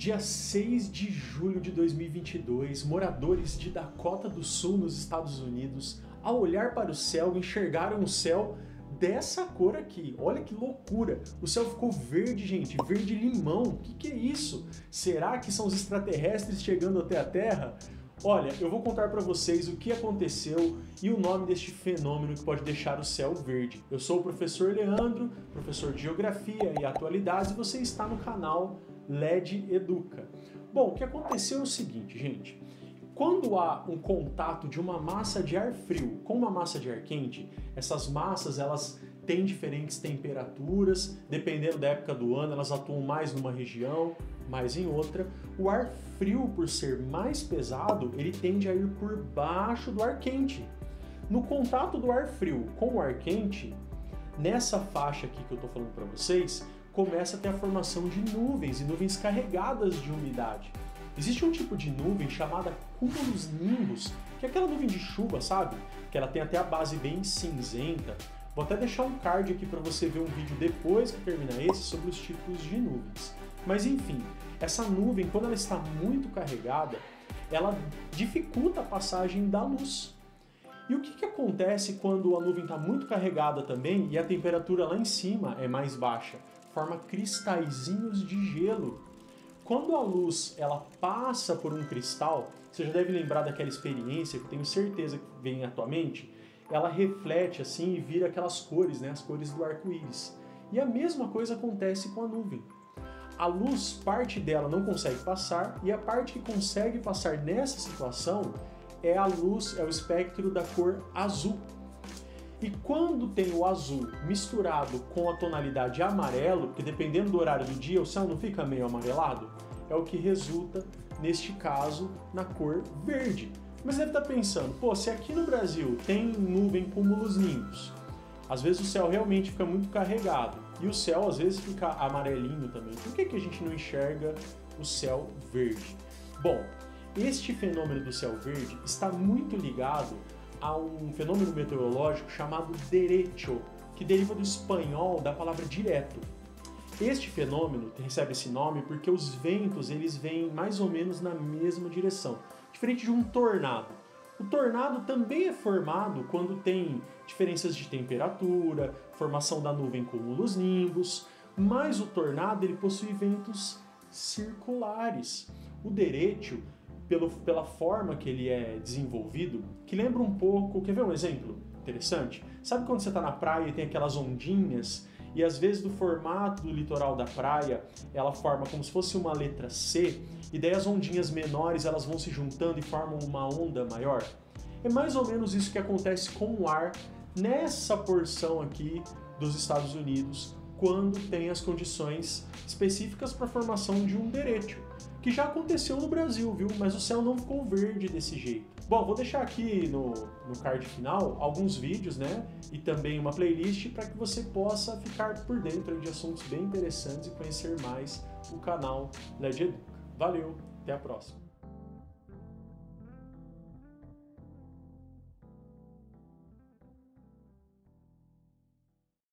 Dia 6 de julho de 2022, moradores de Dakota do Sul, nos Estados Unidos, ao olhar para o céu, enxergaram o céu dessa cor aqui. Olha que loucura! O céu ficou verde, gente, verde limão. O que, que é isso? Será que são os extraterrestres chegando até a Terra? Olha, eu vou contar para vocês o que aconteceu e o nome deste fenômeno que pode deixar o céu verde. Eu sou o professor Leandro, professor de Geografia e Atualidades, e você está no canal LED Educa. Bom, o que aconteceu é o seguinte, gente. Quando há um contato de uma massa de ar frio com uma massa de ar quente, essas massas elas têm diferentes temperaturas, dependendo da época do ano, elas atuam mais numa região, mais em outra. O ar frio, por ser mais pesado, ele tende a ir por baixo do ar quente. No contato do ar frio com o ar quente, nessa faixa aqui que eu estou falando para vocês, começa a ter a formação de nuvens e nuvens carregadas de umidade. Existe um tipo de nuvem chamada cúmulos nimbus, que é aquela nuvem de chuva, sabe? Que ela tem até a base bem cinzenta. Vou até deixar um card aqui para você ver um vídeo depois que terminar esse sobre os tipos de nuvens. Mas enfim, essa nuvem, quando ela está muito carregada, ela dificulta a passagem da luz. E o que, que acontece quando a nuvem está muito carregada também e a temperatura lá em cima é mais baixa? Forma cristalzinhos de gelo. Quando a luz ela passa por um cristal, você já deve lembrar daquela experiência que eu tenho certeza que vem à tua mente, ela reflete assim e vira aquelas cores, né, as cores do arco-íris. E a mesma coisa acontece com a nuvem a luz, parte dela não consegue passar e a parte que consegue passar nessa situação é a luz, é o espectro da cor azul. E quando tem o azul misturado com a tonalidade amarelo, porque dependendo do horário do dia o céu não fica meio amarelado, é o que resulta, neste caso, na cor verde. Mas deve estar pensando, pô, se aqui no Brasil tem nuvem cúmulos nimbus, às vezes o céu realmente fica muito carregado e o céu às vezes fica amarelinho também. Por que, que a gente não enxerga o céu verde? Bom, este fenômeno do céu verde está muito ligado a um fenômeno meteorológico chamado derecho, que deriva do espanhol da palavra direto. Este fenômeno recebe esse nome porque os ventos eles vêm mais ou menos na mesma direção, diferente de um tornado. O tornado também é formado quando tem diferenças de temperatura, formação da nuvem cúmulos nimbus, mas o tornado ele possui ventos circulares. O derecho, pelo, pela forma que ele é desenvolvido, que lembra um pouco. Quer ver um exemplo interessante? Sabe quando você está na praia e tem aquelas ondinhas e às vezes do formato do litoral da praia ela forma como se fosse uma letra C e daí as ondinhas menores elas vão se juntando e formam uma onda maior. É mais ou menos isso que acontece com o ar nessa porção aqui dos Estados Unidos quando tem as condições específicas para a formação de um derecho, que já aconteceu no Brasil, viu? Mas o céu não ficou verde desse jeito. Bom, vou deixar aqui no, no card final alguns vídeos, né? E também uma playlist para que você possa ficar por dentro de assuntos bem interessantes e conhecer mais o canal LED Educa. Valeu, até a próxima!